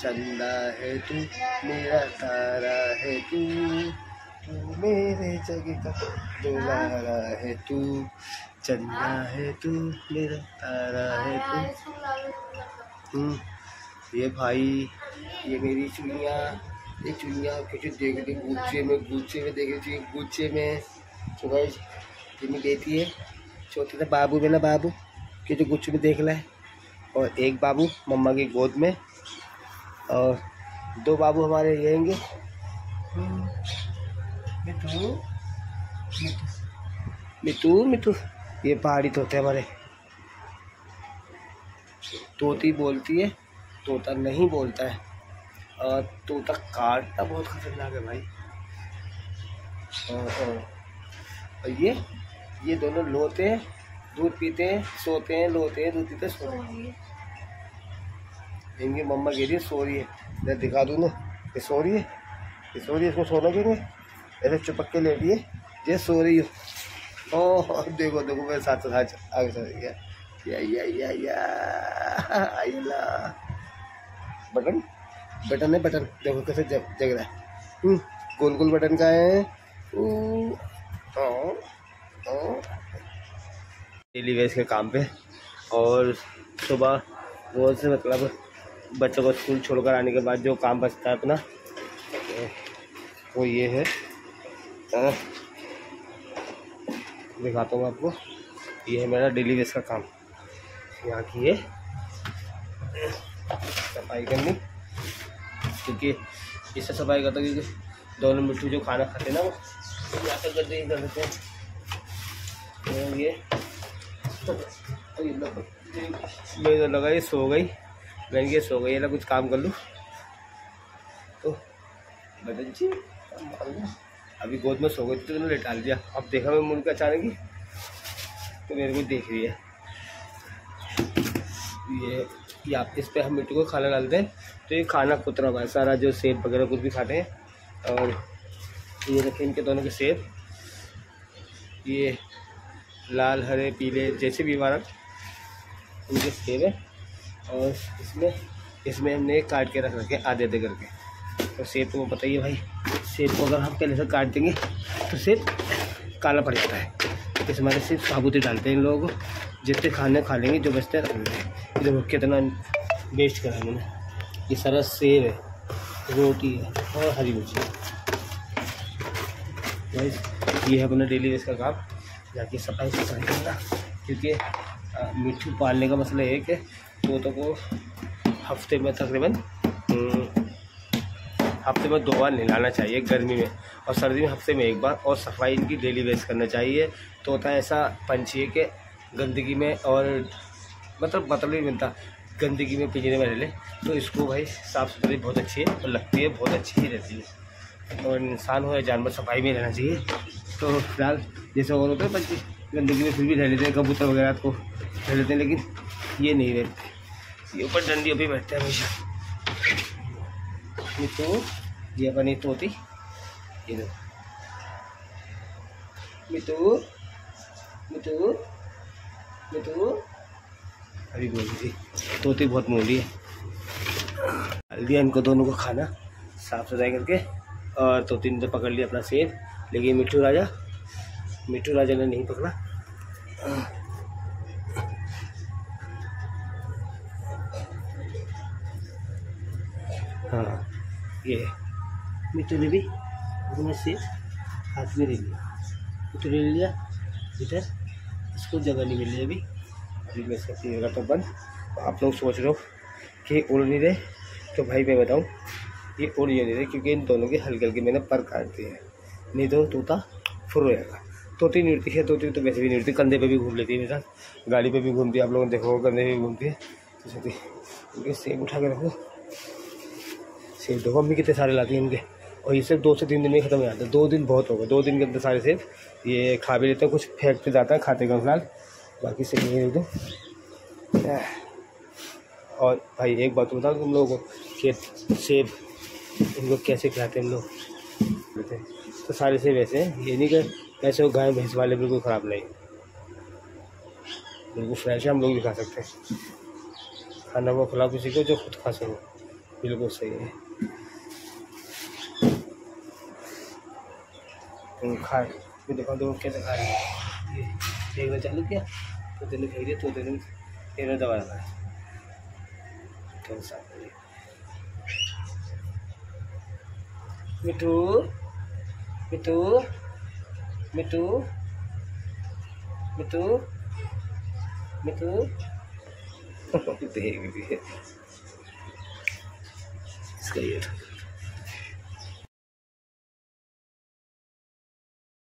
चंदा है तू मेरा तारा है तू। तू मेरे जगह का दुलारा है तू। चंदा है तू मेरा तारा है तू। हम्म, ये भाई ये मेरी चुनिया ये चुनिया कुछ देख रही गुच्छे में गुच्छे में देख रही थी गुच्छे में। तो भाई जिम्मी देती है। चौथे से बाबू में ना बाबू कि जो गुच्छे में देख रहा है और एक बाबू मम्मा की गोद में और दो बाबू हमारे रहेंगे। मितू मिठू ये पहाड़ी तोते हमारे। तोती बोलती है तोता नहीं बोलता है। और तोता काटता बहुत खतरनाक है भाई। और ये ये दोनों लोते हैं दूध पीते हैं सोते हैं लोते हैं दूध पीते हैं सोते हैं। इनकी मम्मा कह रही है सो रही है। मैं दिखा दूँ ना ये सो रही है। ये सो रही है इसको सोना क्यों नहीं ऐसे चुपक के लेटी है। ये सो रही हो। ओ देखो देखो मेरे साथ साथ आगे चल गया या या या या बटन बटन है बटन। देखो कैसे जग जग रहा है। हम्म, गोल गोल बटन का है। डेली वेज के काम पे। और सुबह रोज से मतलब बच्चों को स्कूल छोड़कर आने के बाद जो काम बचता है अपना वो ये है दिखाता हूँ आपको ये है मेरा डेली वेज का काम यहाँ की है सफ़ाई करनी क्योंकि इससे सफ़ाई करता क्योंकि दोनों मिट्टू जो खाना खाते हैं ना वो यहाँ से ही कर देते हैं तो ये तो ये लो, मुझे तो लगा ये सो गई मैंने ये सो गई ना कुछ काम कर लूँ। तो बदन जी, अभी गोद में सो गई तो मैंने लेटाल दिया। अब देखा मैं मुड़ के अचानक ही तो मेरे को देख रही है। ये ये इस पे हम मिट्टी को खाना डालते हैं। तो ये खाना कुतरा हुआ है, सारा जो सेब वगैरह कुछ भी खाते हैं। और ये रखें इनके दोनों के सेब। ये लाल, हरे, पीले, जैसे भी हमारा इनके सेब है। और इसमें इसमें हमने काट के रख रखे आधे आधे करके। तो सेब वो पता ही है भाई, सेब को अगर हम पहले से काट देंगे तो सेब काला पड़ जाता है। इस हमारे सिर्फ़ साबुती डालते हैं इन लोगों को, जितने खाने खा लेंगे, जो बचते हैं, रख लेंगे। देखो कितना वेस्ट करा मैंने ये सारा सेब है, रोटी है और हरी मिर्ची गाइस ये है अपना डेली वेस्ट का काम, जाके सफ़ाई सफ़ाई करना, क्योंकि मिट्टू पालने का मसला है कि तोतों को हफ़्ते में तकरीबन हम्म, हफ़्ते में दो बार नहलाना चाहिए गर्मी में और सर्दी में हफ़्ते में एक बार और सफ़ाई इनकी डेली बेस करना चाहिए। तोता ऐसा पंछी है कि गंदगी में और मतलब मतलब नहीं मिलता गंदगी में पिंजरे में रह ले तो इसको भाई साफ़ सुथरी बहुत अच्छी है और लगती है बहुत अच्छी ही रहती है। और इंसान हो या जानवर सफ़ाई में रहना चाहिए। तो फ़िलहाल जैसे और होते हैं पंछी गंदगी में फिर भी रह लेते हैं कबूतर वगैरह को रह लेते हैं लेकिन ये नहीं रहते। ये ऊपर डंडियों पे बैठते हैं हमेशा। ये तो ये अपनी तोती ये दो मितू मितू मितू अभी बोल थी। तोती बहुत मोली है। डाल दिया इनको दोनों को खाना। साफ़ सफ़ाई करके। और तोती ने तो पकड़ लिया अपना सेब। लेकिन मिट्टू राजा मिट्टू राजा ने नहीं पकड़ा। हाँ। ये ने भी अपना सेब हाथ में ले लिया। मिट्टू ले लिया, इधर इसको जगह नहीं मिल रही अभी। अभी मैं इसका सीने का तो बंद। आप लोग सोच रहे हो कि उड़ नहीं रहे तो भाई मैं बताऊँ, ये उड़ नहीं रहे, क्योंकि इन दोनों के हल्के हल्के मैंने पर काट दिए हैं। नहीं तो तोता फुर हो जाएगा। तोती नहीं उड़ती है, तोती तो वैसे भी नहीं उड़ती, कंधे पे भी घूम लेती है मेरे साथ। गाड़ी पे भी घूमती है, आप लोगों ने देखो कंधे पे भी घूमती है। तो सेब उठा के रखो। सेब देखो अम्मी कितने सारे लाती हैं इनके? और ये सिर्फ़ दो से तीन दिन में खत्म हो जाता है। दो दिन बहुत होगा दो दिन के अंदर सारे सेब ये खा भी लेते हैं, कुछ फेंक के जाता है खाते का फ़िलहाल बाकी से नहीं तो और भाई, एक बात बताओ तुम लोगों को कि सेब, इनको कैसे खिलाते हैं हम लोग? तो सारे सेब ऐसे हैं। ये नहीं कि ऐसे वो गाय भैंस वाले बिल्कुल ख़राब नहीं। बिल्कुल फ्रेश है, हम लोग भी खा सकते हैं। खाना वो खिलाओ किसी को जो खुद खा सको। बिल्कुल सही है। मैं देखा दो कैसे खा रही है चालू किया तो दिया तो तेने दवा मिठू मिठू मिठू मिठू मिठू देख इसका ये था।